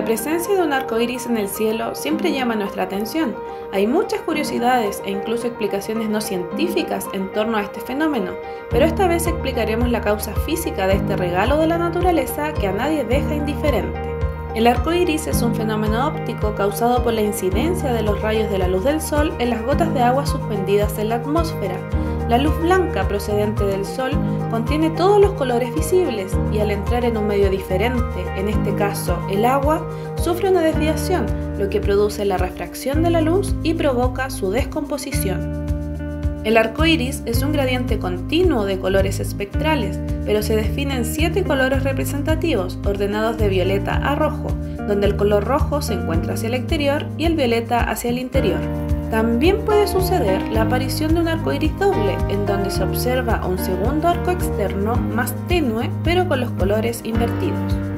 La presencia de un arco iris en el cielo siempre llama nuestra atención. Hay muchas curiosidades e incluso explicaciones no científicas en torno a este fenómeno, pero esta vez explicaremos la causa física de este regalo de la naturaleza que a nadie deja indiferente. El arco iris es un fenómeno óptico causado por la incidencia de los rayos de la luz del sol en las gotas de agua suspendidas en la atmósfera, la luz blanca procedente del Sol contiene todos los colores visibles y al entrar en un medio diferente, en este caso el agua, sufre una desviación, lo que produce la refracción de la luz y provoca su descomposición. El arco iris es un gradiente continuo de colores espectrales, pero se define en siete colores representativos, ordenados de violeta a rojo, donde el color rojo se encuentra hacia el exterior y el violeta hacia el interior. También puede suceder la aparición de un arco iris doble, en donde se observa un segundo arco externo más tenue pero con los colores invertidos.